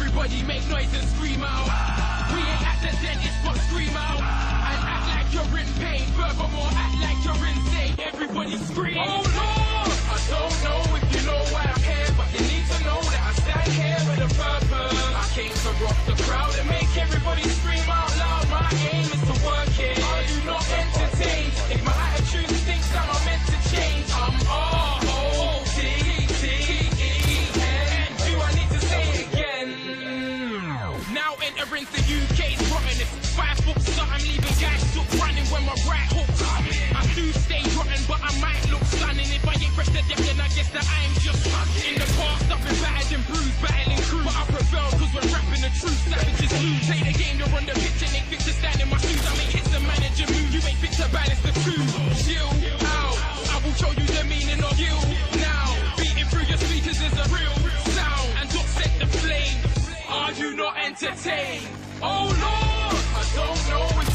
Everybody make noise and scream out. We ain't at the dentist, but scream out. And act like you're in pain. Furthermore, act like you're insane. Everybody scream. Oh Lord! I don't know if you know why I'm here, but you need to know that I stand here with a purpose. I came to rock Now entering the UK's rottenness. Five foot something, leaving guys stuck running when my right hook's coming. I do stay rotten, but I might look stunning. If I ain't fresh to death, then I guess that I'm just in the past. I've been battered and bruised, battling crew. But I prevail cause we're rapping the truth. Savages lose. Play the game, you're on the pitch and ain't fit to stand entertain. Oh Lord, I don't know